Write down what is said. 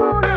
Oh,